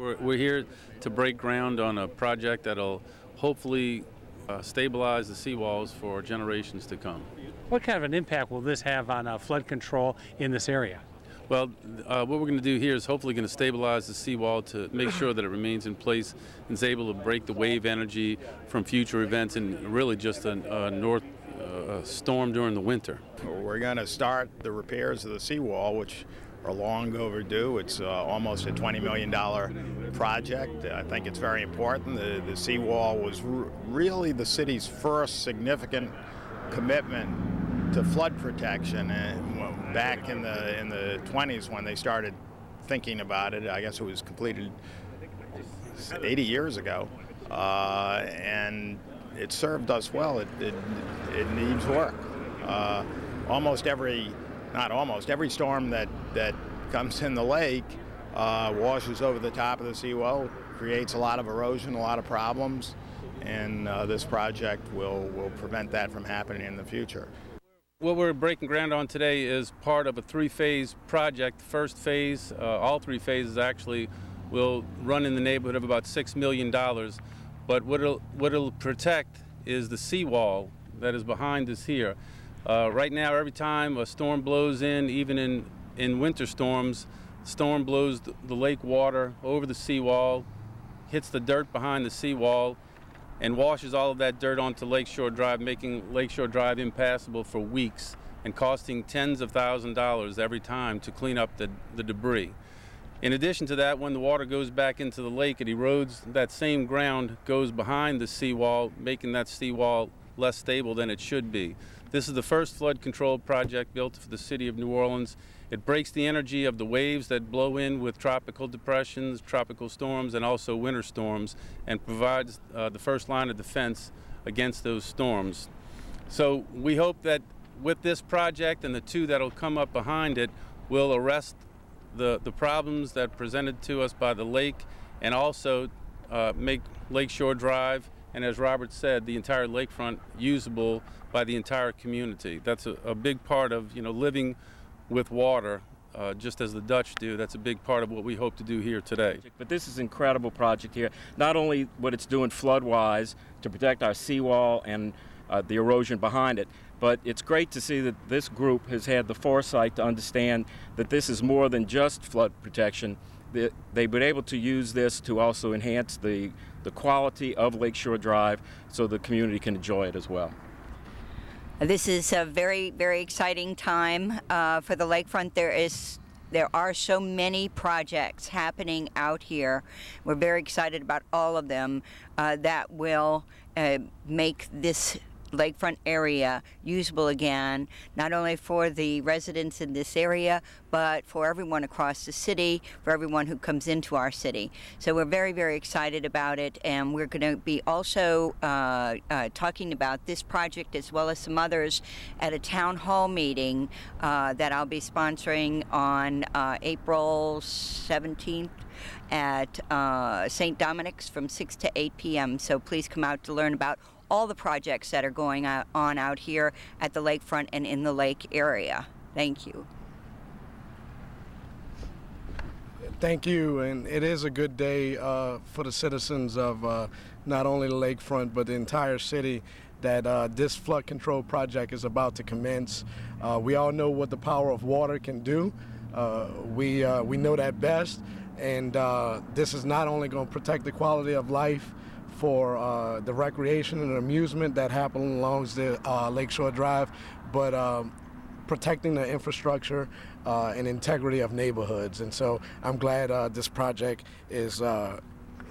We're, we're here to break ground on a project that'll hopefully uh, stabilize the seawalls for generations to come. What kind of an impact will this have on uh, flood control in this area? Well, uh, what we're going to do here is hopefully going to stabilize the seawall to make sure that it remains in place and is able to break the wave energy from future events and really just a, a north uh, storm during the winter. We're going to start the repairs of the seawall, which are long overdue. It's uh, almost a $20 million project. I think it's very important. The, the seawall was really the city's first significant commitment to flood protection. And back in the in the 20s, when they started thinking about it, I guess it was completed 80 years ago, uh, and it served us well. It it, it needs work. Uh, almost every not almost every storm that that comes in the lake uh, washes over the top of the seawall, creates a lot of erosion, a lot of problems, and uh, this project will will prevent that from happening in the future. What we're breaking ground on today is part of a three-phase project. The First phase, uh, all three phases actually, will run in the neighborhood of about six million dollars. But what it'll what it'll protect is the seawall that is behind us here. Uh, right now, every time a storm blows in, even in, in winter storms, storm blows the lake water over the seawall, hits the dirt behind the seawall, and washes all of that dirt onto Lakeshore Drive, making Lakeshore Drive impassable for weeks and costing tens of thousands of dollars every time to clean up the, the debris. In addition to that, when the water goes back into the lake, it erodes that same ground, goes behind the seawall, making that seawall less stable than it should be. This is the first flood control project built for the city of New Orleans. It breaks the energy of the waves that blow in with tropical depressions, tropical storms, and also winter storms, and provides uh, the first line of defense against those storms. So we hope that with this project and the two that'll come up behind it, we'll arrest the, the problems that presented to us by the lake and also uh, make Lakeshore Drive and as Robert said, the entire lakefront usable by the entire community. That's a, a big part of you know living with water, uh, just as the Dutch do. That's a big part of what we hope to do here today. But this is an incredible project here. Not only what it's doing flood-wise to protect our seawall and uh, the erosion behind it, but it's great to see that this group has had the foresight to understand that this is more than just flood protection. They've been able to use this to also enhance the, the quality of Lakeshore Drive so the community can enjoy it as well. This is a very, very exciting time uh, for the lakefront. There is there are so many projects happening out here. We're very excited about all of them uh, that will uh, make this lakefront area usable again, not only for the residents in this area, but for everyone across the city, for everyone who comes into our city. So we're very, very excited about it, and we're going to be also uh, uh, talking about this project as well as some others at a town hall meeting uh, that I'll be sponsoring on uh, April 17th at uh, St. Dominic's from 6 to 8 p.m. So please come out to learn about all the projects that are going on out here at the lakefront and in the lake area. Thank you. Thank you, and it is a good day uh, for the citizens of uh, not only the lakefront but the entire city that uh, this flood control project is about to commence. Uh, we all know what the power of water can do. Uh, we, uh, we know that best, and this is not only going to protect the quality of life for uh, the recreation and amusement that happen along the uh, Lakeshore Drive, but um, protecting the infrastructure uh, and integrity of neighborhoods. And so I'm glad uh, this project is uh,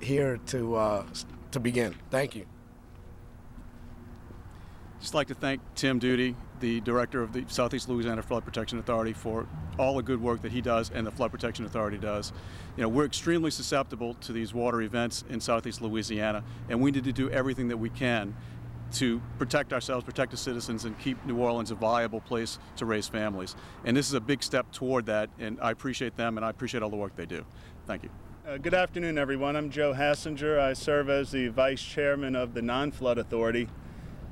here to, uh, to begin. Thank you. Just like to thank Tim Doody, the director of the Southeast Louisiana Flood Protection Authority, for all the good work that he does and the Flood Protection Authority does. You know, we're extremely susceptible to these water events in Southeast Louisiana, and we need to do everything that we can to protect ourselves, protect the citizens, and keep New Orleans a viable place to raise families. And this is a big step toward that, and I appreciate them and I appreciate all the work they do. Thank you. Uh, good afternoon, everyone. I'm Joe Hassinger. I serve as the Vice Chairman of the Non-Flood Authority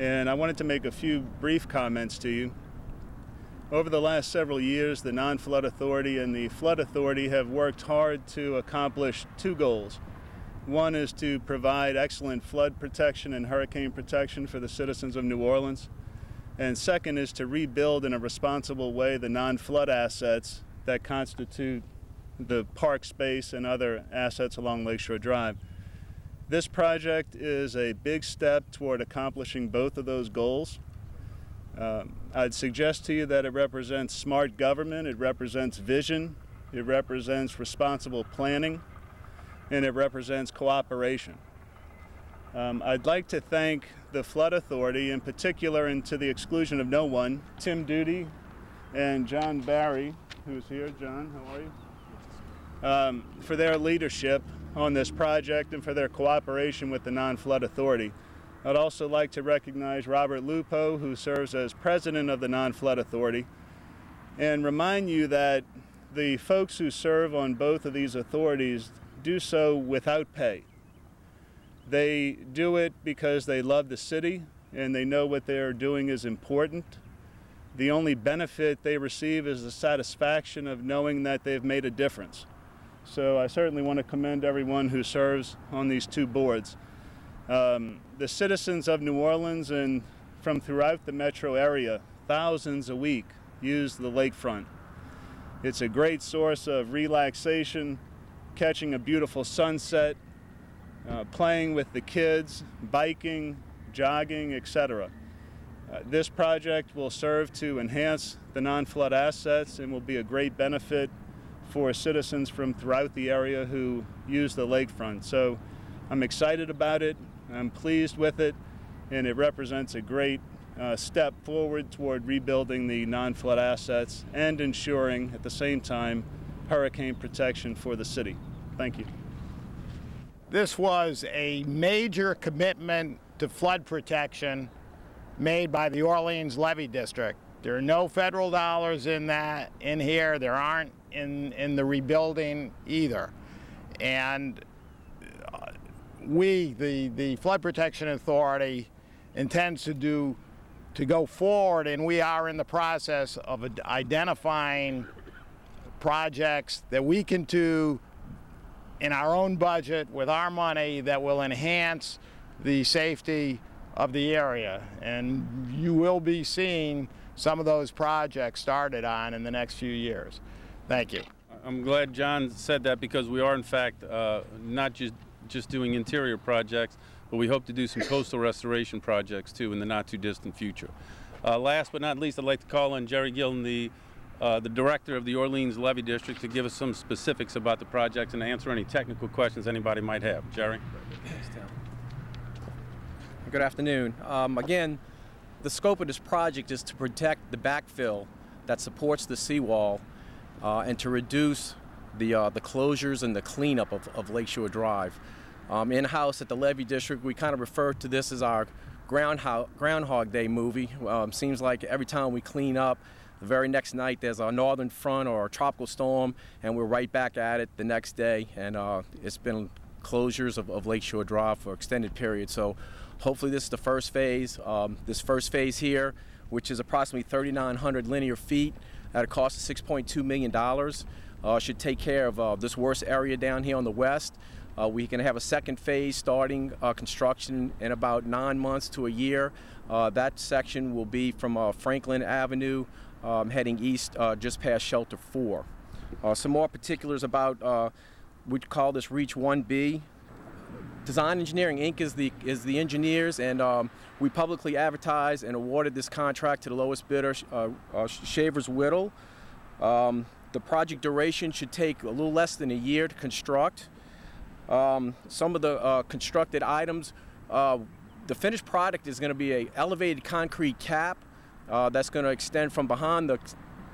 and I wanted to make a few brief comments to you. Over the last several years, the Non-Flood Authority and the Flood Authority have worked hard to accomplish two goals. One is to provide excellent flood protection and hurricane protection for the citizens of New Orleans. And second is to rebuild in a responsible way the non-flood assets that constitute the park space and other assets along Lakeshore Drive. This project is a big step toward accomplishing both of those goals. Um, I'd suggest to you that it represents smart government, it represents vision, it represents responsible planning, and it represents cooperation. Um, I'd like to thank the Flood Authority in particular, and to the exclusion of no one, Tim Doody and John Barry, who's here. John, how are you? Um, for their leadership on this project and for their cooperation with the Non-Flood Authority. I'd also like to recognize Robert Lupo, who serves as president of the Non-Flood Authority, and remind you that the folks who serve on both of these authorities do so without pay. They do it because they love the city and they know what they're doing is important. The only benefit they receive is the satisfaction of knowing that they've made a difference. So I certainly want to commend everyone who serves on these two boards. Um, the citizens of New Orleans and from throughout the metro area, thousands a week, use the lakefront. It's a great source of relaxation, catching a beautiful sunset, uh, playing with the kids, biking, jogging, etc. Uh, this project will serve to enhance the non-flood assets and will be a great benefit for citizens from throughout the area who use the lakefront. So I'm excited about it. I'm pleased with it, and it represents a great uh, step forward toward rebuilding the non-flood assets and ensuring at the same time hurricane protection for the city. Thank you. This was a major commitment to flood protection made by the Orleans Levee District. There are no federal dollars in that in here. There aren't in in the rebuilding either. And uh, we, the, the Flood Protection Authority, intends to do to go forward, and we are in the process of identifying projects that we can do in our own budget with our money that will enhance the safety of the area. And you will be seeing some of those projects started on in the next few years. Thank you. I'm glad John said that because we are, in fact, uh, not just just doing interior projects, but we hope to do some coastal restoration projects too in the not too distant future. Uh, last but not least, I'd like to call on Jerry Gillen, the, uh, the director of the Orleans Levee District, to give us some specifics about the project and answer any technical questions anybody might have. Jerry? Good afternoon. Um, again, the scope of this project is to protect the backfill that supports the seawall uh, and to reduce the, uh, the closures and the cleanup of, of Lakeshore Drive. Um, In-house at the Levee District, we kind of refer to this as our Groundhog, Groundhog Day movie. Um, seems like every time we clean up, the very next night there's a northern front or a tropical storm, and we're right back at it the next day. And uh, it's been closures of, of Lakeshore Drive for extended periods. So hopefully this is the first phase. Um, this first phase here, which is approximately 3,900 linear feet at a cost of $6.2 million, uh, should take care of uh, this worst area down here on the west. Uh, we can have a second phase starting uh, construction in about nine months to a year. Uh, that section will be from uh, Franklin Avenue um, heading east just past Shelter 4. Uh, some more particulars about, we call this Reach 1B. Design Engineering Inc. is the, is the engineers and um, we publicly advertised and awarded this contract to the lowest bidder, Shavers Whittle. Um, the project duration should take a little less than a year to construct. Um, some of the uh, constructed items, uh, the finished product is going to be a elevated concrete cap uh, that's going to extend from behind the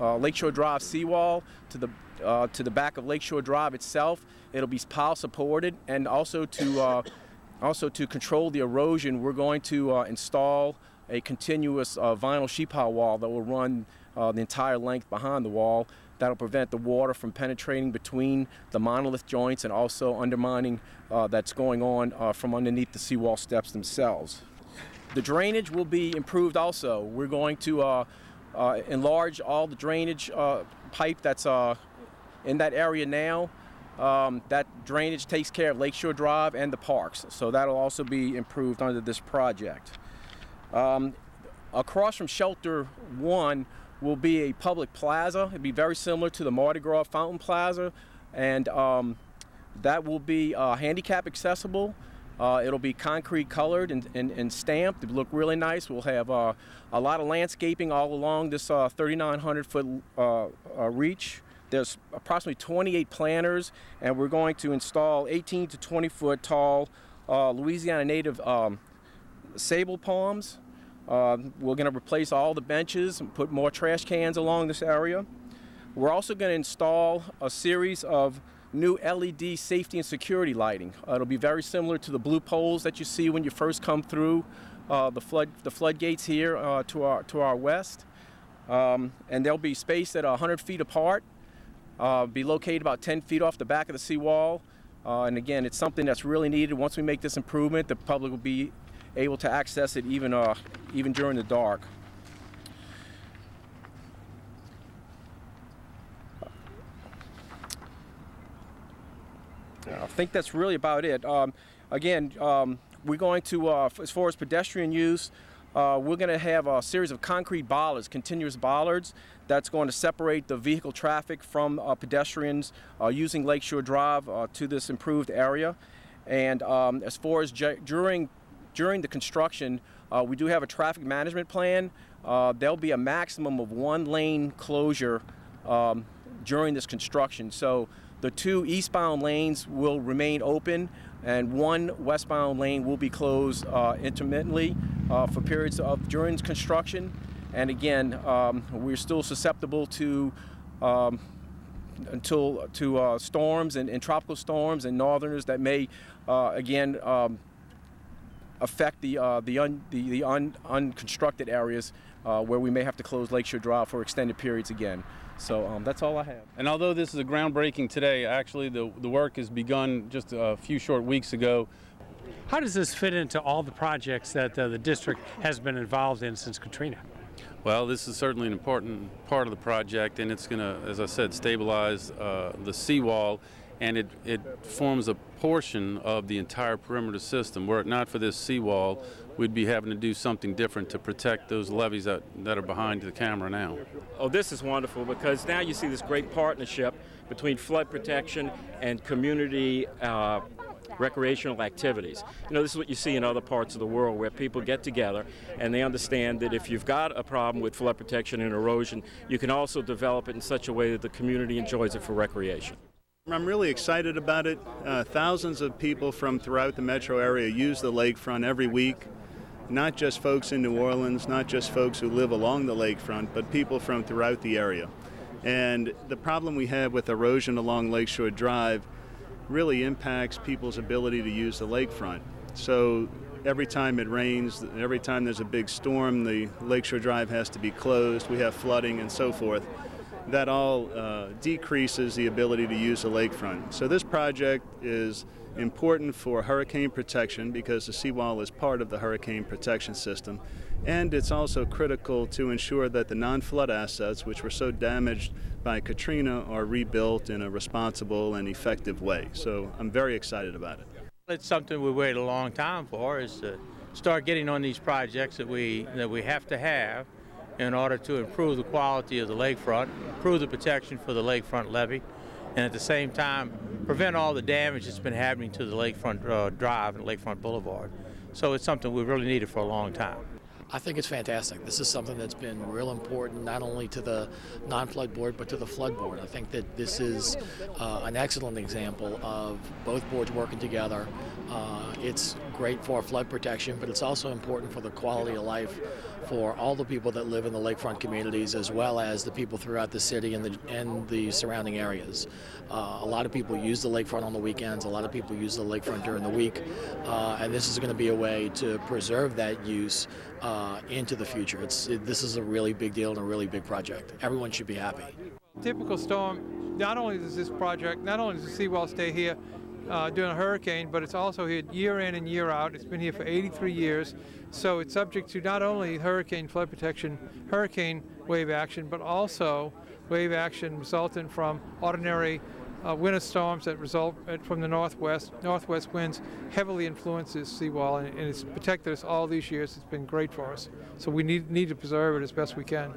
uh, Lakeshore Drive seawall to the uh, to the back of Lakeshore Drive itself. It'll be pile supported, and also to uh, also to control the erosion, we're going to install a continuous vinyl sheet pile wall that will run the entire length behind the wall That'll prevent the water from penetrating between the monolith joints and also undermining uh, that's going on uh, from underneath the seawall steps themselves. The drainage will be improved also. We're going to uh, uh, enlarge all the drainage uh, pipe that's uh, in that area now. Um, that drainage takes care of Lakeshore Drive and the parks, so that'll also be improved under this project. Um, across from Shelter 1 will be a public plaza. It'll be very similar to the Mardi Gras Fountain Plaza, and um, that will be uh, handicap accessible. Uh, it'll be concrete colored and, and, and, stamped. It'll look really nice. We'll have uh, a lot of landscaping all along this uh, 3,900 foot uh, uh, reach. There's approximately 28 planters, and we're going to install 18 to 20 foot tall uh, Louisiana native um, sabal palms. we're going to replace all the benches and put more trash cans along this area. We're also going to install a series of new LED safety and security lighting. Uh, it'll be very similar to the blue poles that you see when you first come through uh, the flood the floodgates here uh, to our to our west. Um, and they'll be spaced at 100 feet apart, uh, be located about 10 feet off the back of the seawall. Uh, and again, it's something that's really needed. Once we make this improvement, the public will be able to access it even uh, even during the dark. I think that's really about it. Um, again, um, we're going to, uh, as far as pedestrian use, uh, we're going to have a series of concrete bollards, continuous bollards, that's going to separate the vehicle traffic from uh, pedestrians uh, using Lakeshore Drive uh, to this improved area. And um, as far as during, during the construction, uh, we do have a traffic management plan. there'll be a maximum of one lane closure um, during this construction. So the two eastbound lanes will remain open and one westbound lane will be closed uh, intermittently uh, for periods of during construction. And again, um, we're still susceptible to um, until to uh, storms and, and, tropical storms and northerners that may uh, again um, affect the uh, the, un, the, the un, unconstructed areas uh, where we may have to close Lakeshore Drive for extended periods again. So um, that's all I have. And although this is a groundbreaking today, actually the, the work has begun just a few short weeks ago. How does this fit into all the projects that uh, the district has been involved in since Katrina? Well, this is certainly an important part of the project, and it's going to, as I said, stabilize uh, the seawall, and it, it forms a portion of the entire perimeter system. Were it not for this seawall, we'd be having to do something different to protect those levees that, that are behind the camera now. Oh, this is wonderful because now you see this great partnership between flood protection and community uh, recreational activities. You know, this is what you see in other parts of the world where people get together and they understand that if you've got a problem with flood protection and erosion, you can also develop it in such a way that the community enjoys it for recreation. I'm really excited about it. Uh, thousands of people from throughout the metro area use the lakefront every week not just folks in New Orleans, not just folks who live along the lakefront, but people from throughout the area. And the problem we have with erosion along Lakeshore Drive really impacts people's ability to use the lakefront. So every time it rains, every time there's a big storm, the Lakeshore Drive has to be closed. We have flooding and so forth. That all uh, decreases the ability to use the lakefront. So this project is important for hurricane protection because the seawall is part of the hurricane protection system. And it's also critical to ensure that the non-flood assets, which were so damaged by Katrina, are rebuilt in a responsible and effective way. So I'm very excited about it. It's something we waited a long time for, is to start getting on these projects that we, that we have to have in order to improve the quality of the lakefront, improve the protection for the lakefront levee, and at the same time prevent all the damage that's been happening to the lakefront uh, drive and lakefront boulevard. So it's something we really needed for a long time. I think it's fantastic. This is something that's been real important not only to the non-flood board but to the flood board. I think that this is uh, an excellent example of both boards working together. Uh, it's great for flood protection, but it's also important for the quality of life for all the people that live in the lakefront communities as well as the people throughout the city and the, and the surrounding areas. Uh, a lot of people use the lakefront on the weekends, a lot of people use the lakefront during the week, uh, and this is going to be a way to preserve that use uh, into the future. It's, it, this is a really big deal and a really big project. Everyone should be happy. Typical storm, not only does this project, not only does the seawall stay here, uh, during a hurricane, but it's also here year in and year out. It's been here for 83 years, so it's subject to not only hurricane flood protection, hurricane wave action, but also wave action resulting from ordinary uh, winter storms that result from the northwest. Northwest winds heavily influence this seawall, and, and it's protected us all these years. It's been great for us. So we need, need to preserve it as best we can.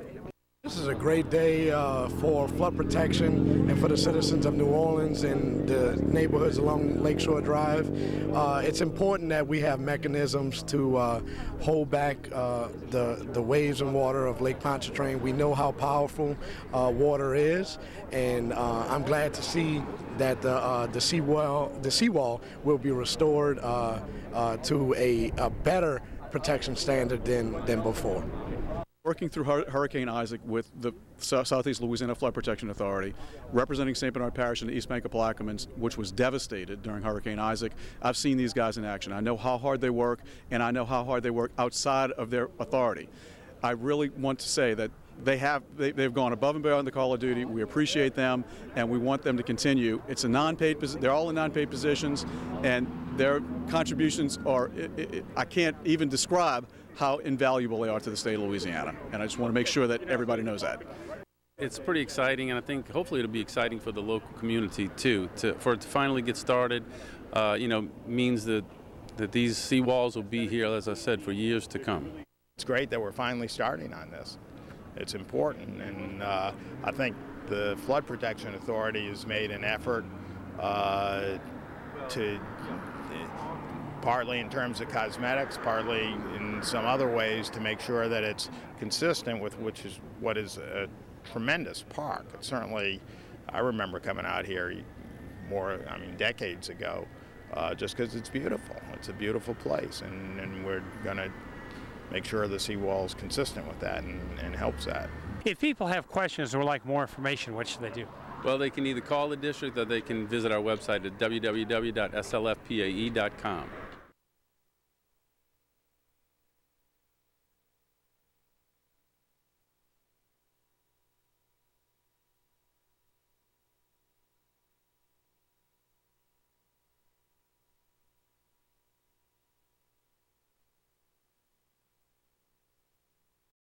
This is a great day uh, for flood protection and for the citizens of New Orleans and the neighborhoods along Lakeshore Drive. Uh, it's important that we have mechanisms to uh, hold back uh, the, the waves and water of Lake Pontchartrain. We know how powerful uh, water is, and uh, I'm glad to see that the, the, seawall, the seawall will be restored to a, a better protection standard than, than before. Working through Hurricane Isaac with the Southeast Louisiana Flood Protection Authority, representing St. Bernard Parish in the East Bank of Plaquemines, which was devastated during Hurricane Isaac. I've seen these guys in action. I know how hard they work, and I know how hard they work outside of their authority. I really want to say that they have they, have gone above and beyond the call of duty. We appreciate them, and we want them to continue. It's a non-paid. They're all in non-paid positions, and their contributions are. I can't even describe how invaluable they are to the state of Louisiana. And I just want to make sure that everybody knows that. It's pretty exciting, and I think hopefully it'll be exciting for the local community too. To, for it to finally get started, uh, you know, means that that these seawalls will be here, as I said, for years to come. It's great that we're finally starting on this. It's important, and uh, I think the Flood Protection Authority has made an effort uh, to partly in terms of cosmetics, partly in some other ways to make sure that it's consistent with which is what is a tremendous park. It certainly, I remember coming out here more, I mean, decades ago, uh, just because it's beautiful. It's a beautiful place, and, and we're going to make sure the seawall is consistent with that and, and helps that. If people have questions or would like more information, what should they do? Well, they can either call the district or they can visit our website at www.slfpae.com.